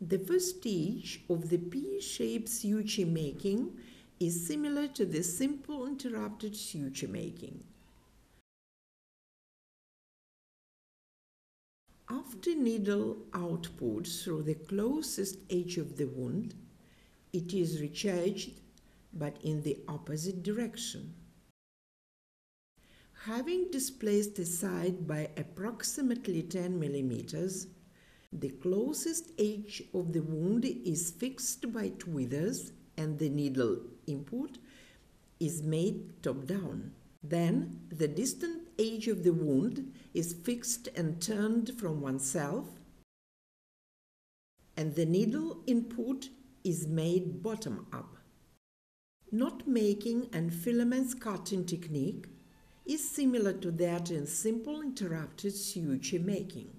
The first stage of the P-shaped suture making is similar to the simple interrupted suture making. After needle output through the closest edge of the wound, it is recharged but in the opposite direction. Having displaced the side by approximately 10 millimeters, the closest edge of the wound is fixed by tweezers and the needle input is made top down. Then the distant edge of the wound is fixed and turned from oneself and the needle input is made bottom up. Knot making and filaments cutting technique is similar to that in simple interrupted suture making.